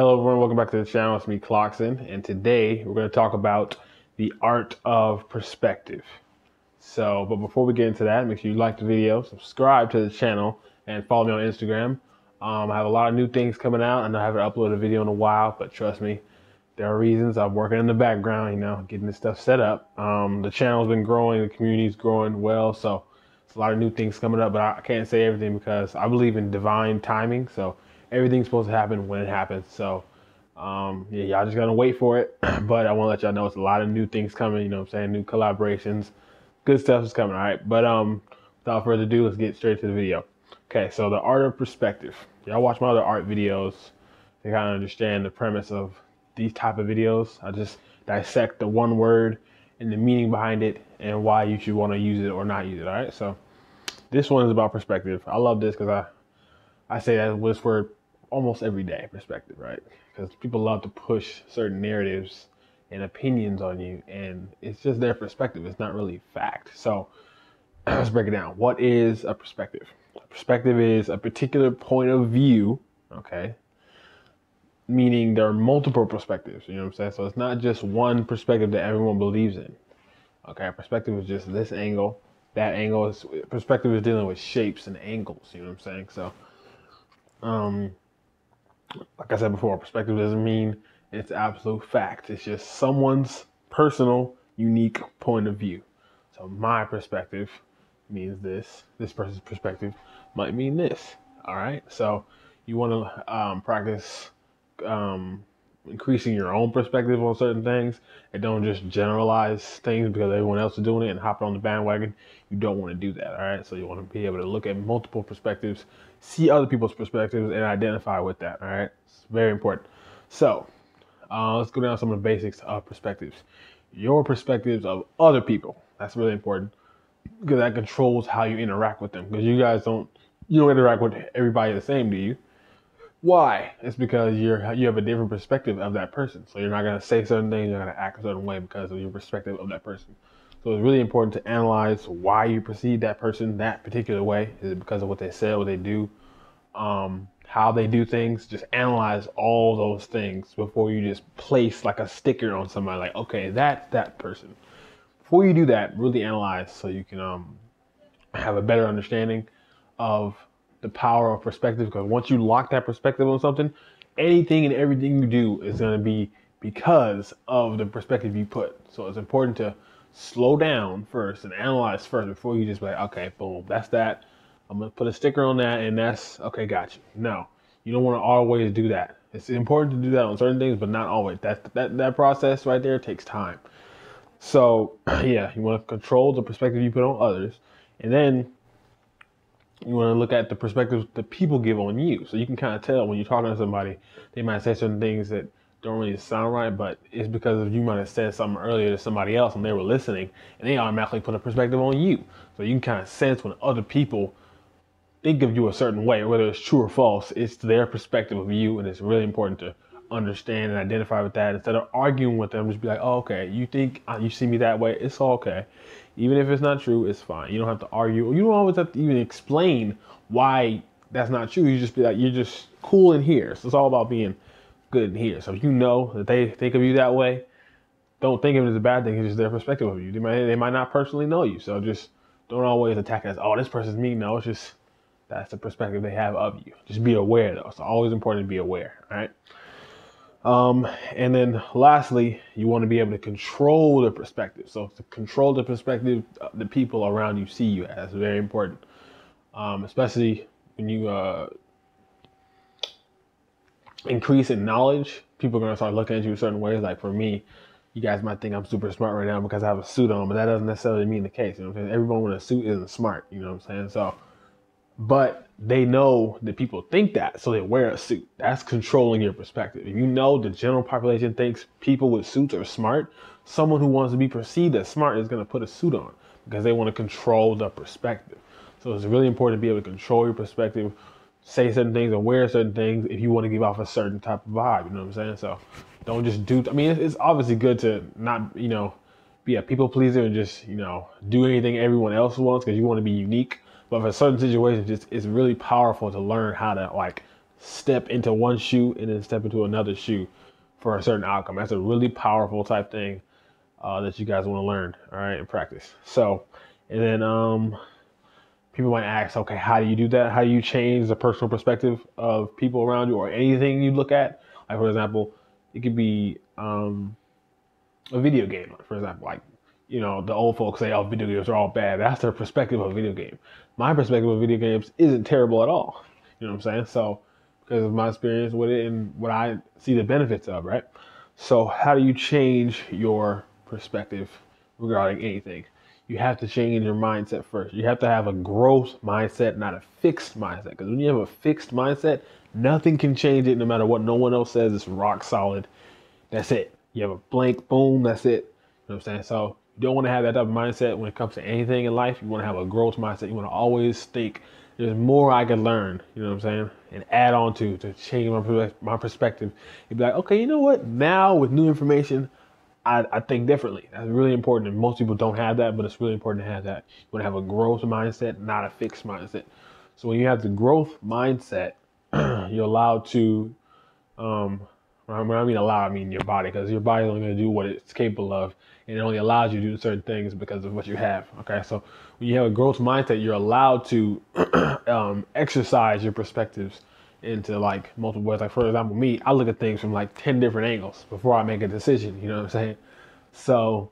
Hello everyone, welcome back to the channel. It's me, Clocksyn, and today we're going to talk about the art of perspective. So, but before we get into that, make sure you like the video, subscribe to the channel, and follow me on Instagram. Um, I have a lot of new things coming out, and I haven't uploaded a video in a while, but trust me, there are reasons. I'm working in the background, you know, getting this stuff set up. Um, the channel's been growing, the community's growing well, so it's a lot of new things coming up, but I can't say everything because I believe in divine timing. So everything's supposed to happen when it happens. So um, yeah, y'all just gotta wait for it. but I want to let y'all know it's a lot of new things coming. You know, what I'm saying new collaborations, good stuff is coming. All right, but um, without further ado, let's get straight to the video. Okay, so the art of perspective. Y'all watch my other art videos to kind of understand the premise of these type of videos. I just dissect the one word and the meaning behind it and why you should want to use it or not use it. All right, so this one is about perspective. I love this because I I say that this word almost every day perspective, right? Because people love to push certain narratives and opinions on you, and it's just their perspective. It's not really fact. So let's break it down. What is a perspective? A perspective is a particular point of view, okay? Meaning there are multiple perspectives, you know what I'm saying? So it's not just one perspective that everyone believes in. Okay, perspective is just this angle, that angle is perspective is dealing with shapes and angles, you know what I'm saying? So um like I said before, perspective doesn't mean it's absolute fact. It's just someone's personal, unique point of view. So my perspective means this. This person's perspective might mean this. All right. So you want to um, practice um, increasing your own perspective on certain things and don't just generalize things because everyone else is doing it and hop on the bandwagon. You don't want to do that. All right. So you want to be able to look at multiple perspectives, see other people's perspectives, and identify with that. All right. It's very important. So uh, let's go down some of the basics of perspectives. Your perspectives of other people. That's really important because that controls how you interact with them. Because you guys don't you don't interact with everybody the same, do you? Why? It's because you're you have a different perspective of that person. So you're not gonna say certain things, you're gonna act a certain way because of your perspective of that person. So it's really important to analyze why you perceive that person that particular way. Is it because of what they say, what they do, um, how they do things? Just analyze all those things before you just place like a sticker on somebody. Like, okay, that's that person. Before you do that, really analyze so you can um, have a better understanding of the power of perspective because once you lock that perspective on something, anything and everything you do is going to be because of the perspective you put. So it's important to slow down first and analyze first before you just be like, okay, boom, that's that. I'm gonna put a sticker on that, and that's okay. gotcha. No, you don't want to always do that. It's important to do that on certain things, but not always. That that that process right there takes time. So yeah, you want to control the perspective you put on others, and then you want to look at the perspectives that people give on you. So you can kind of tell when you're talking to somebody, they might say certain things that don't really sound right, but it's because of you might have said something earlier to somebody else and they were listening and they automatically put a perspective on you. So you can kind of sense when other people think of you a certain way, whether it's true or false, it's their perspective of you, and it's really important to understand and identify with that instead of arguing with them. Just be like, oh, okay, you think uh, you see me that way, it's all okay. Even if it's not true, it's fine. You don't have to argue. You don't always have to even explain why that's not true. You just be like, you're just cool in here. So it's all about being good in here. So if you know that they think of you that way, don't think of it as a bad thing. It's just their perspective of you. They might, they might not personally know you. So just don't always attack as, oh, this person's me. No, it's just that's the perspective they have of you. Just be aware though. It's always important to be aware. All right. Um, and then lastly, you want to be able to control the perspective. So to control the perspective the people around you see you as very important. Um, especially when you uh, increase in knowledge, people are gonna start looking at you certain ways. Like for me, you guys might think I'm super smart right now because I have a suit on, but that doesn't necessarily mean the case. You know, what I'm saying? everyone with a suit isn't smart. You know what I'm saying? So but they know that people think that, so they wear a suit. That's controlling your perspective. If you know the general population thinks people with suits are smart, someone who wants to be perceived as smart is going to put a suit on because they want to control the perspective. So it's really important to be able to control your perspective, say certain things, and wear certain things if you want to give off a certain type of vibe. You know what I'm saying? So don't just do. I mean, it's obviously good to not, you know, be a people pleaser and just, you know, do anything everyone else wants because you want to be unique but for certain situations, it's, it's really powerful to learn how to like step into one shoe and then step into another shoe for a certain outcome. That's a really powerful type thing uh, that you guys want to learn, all right, and practice. So, and then um, people might ask, okay, how do you do that? How do you change the personal perspective of people around you or anything you look at? Like, for example, it could be um, a video game, for example, like you know, the old folks say, oh, video games are all bad. That's their perspective of video game. My perspective of video games isn't terrible at all. You know what I'm saying? So, because of my experience with it and what I see the benefits of, right? So, how do you change your perspective regarding anything? You have to change your mindset first. You have to have a growth mindset, not a fixed mindset. Because when you have a fixed mindset, nothing can change it no matter what no one else says. It's rock solid. That's it. You have a blank, boom, that's it. You know what I'm saying? So, you don't want to have that type of mindset when it comes to anything in life. You want to have a growth mindset. You want to always think there's more I can learn, you know what I'm saying? And add on to to change my my perspective. You'd be like, okay, you know what? Now with new information, I, I think differently. That's really important. And most people don't have that, but it's really important to have that. You want to have a growth mindset, not a fixed mindset. So when you have the growth mindset, you're allowed to um, when I mean allow, I mean your body, because your body's only going to do what it's capable of, and it only allows you to do certain things because of what you have. Okay, so when you have a growth mindset, you're allowed to um, exercise your perspectives into like multiple ways. Like for example, me, I look at things from like ten different angles before I make a decision. You know what I'm saying? So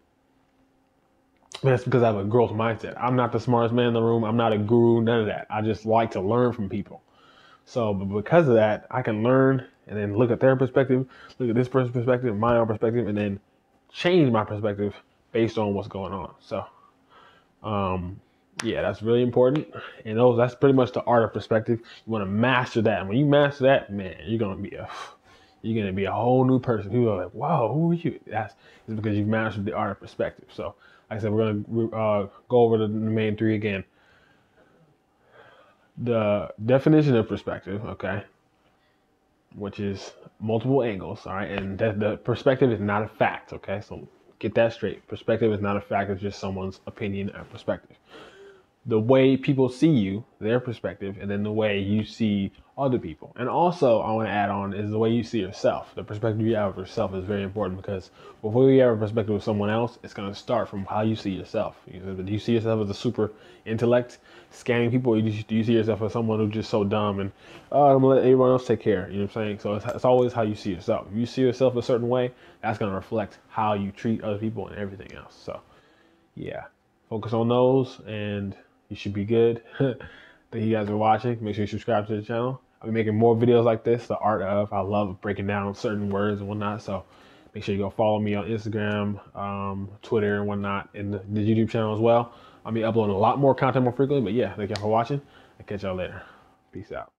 that's because I have a growth mindset. I'm not the smartest man in the room. I'm not a guru. None of that. I just like to learn from people. So, but because of that, I can learn and then look at their perspective, look at this person's perspective, my own perspective, and then change my perspective based on what's going on. So, um, yeah, that's really important. And those, that's pretty much the art of perspective. You want to master that. And when you master that, man, you're gonna be a, you're gonna be a whole new person. People are like, "Whoa, who are you?" That's it's because you've mastered the art of perspective. So, like I said, we're gonna uh, go over the main three again the definition of perspective, okay, which is multiple angles, all right, and that the perspective is not a fact, okay, so get that straight. Perspective is not a fact, it's just someone's opinion and perspective the way people see you, their perspective, and then the way you see other people. And also, I want to add on is the way you see yourself. The perspective you have of yourself is very important because before you have a perspective of someone else, it's going to start from how you see yourself. Do you see yourself as a super intellect, scanning people, or do you see yourself as someone who's just so dumb and oh, I'm gonna let everyone else take care? You know what I'm saying? So it's, it's always how you see yourself. If you see yourself a certain way, that's going to reflect how you treat other people and everything else. So, yeah, focus on those and you should be good. Thank you guys for watching. Make sure you subscribe to the channel. I'll be making more videos like this, the art of. I love breaking down certain words and whatnot. So make sure you go follow me on Instagram, um, Twitter, and whatnot, and the, YouTube channel as well. I'll be uploading a lot more content more frequently. But yeah, thank y'all for watching. I'll catch y'all later. Peace out.